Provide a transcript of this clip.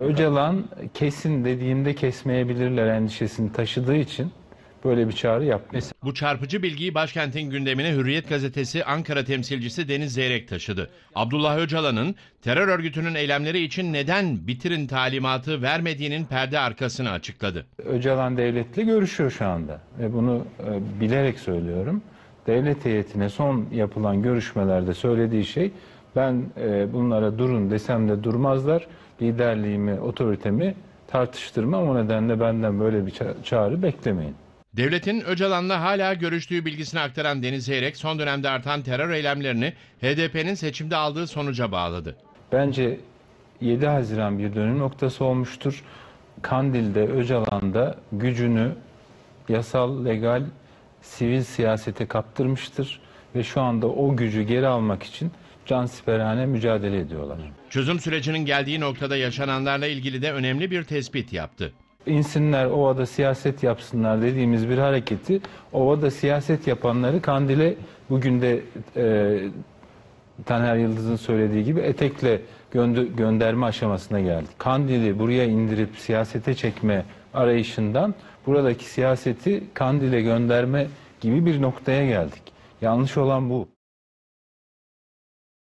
Öcalan kesin dediğimde kesmeyebilirler endişesini taşıdığı için böyle bir çağrı yapmış. Bu çarpıcı bilgiyi başkentin gündemine Hürriyet gazetesi Ankara temsilcisi Deniz Zeyrek taşıdı. Abdullah Öcalan'ın terör örgütünün eylemleri için neden bitirin talimatı vermediğinin perde arkasını açıkladı. Öcalan devletle görüşüyor şu anda ve bunu e, bilerek söylüyorum. Devlet heyetine son yapılan görüşmelerde söylediği şey ben e, bunlara durun desem de durmazlar. Liderliğimi, otoritemi tartıştırmam. O nedenle benden böyle bir ça- çağrı beklemeyin. Devletin Öcalan'la hala görüştüğü bilgisini aktaran Deniz Zeyrek son dönemde artan terör eylemlerini HDP'nin seçimde aldığı sonuca bağladı. Bence 7 Haziran bir dönüm noktası olmuştur. Kandil'de, Öcalan'da gücünü yasal, legal, sivil siyasete kaptırmıştır ve şu anda o gücü geri almak için cansiperane mücadele ediyorlar. Çözüm sürecinin geldiği noktada yaşananlarla ilgili de önemli bir tespit yaptı. İnsinler ovada siyaset yapsınlar dediğimiz bir hareketi ovada siyaset yapanları Kandil'e bugün de e, Taner Yıldız'ın söylediği gibi etekle göndü- gönderme aşamasına geldik. Kandil'i buraya indirip siyasete çekme arayışından buradaki siyaseti Kandil'e gönderme gibi bir noktaya geldik. Yanlış olan bu.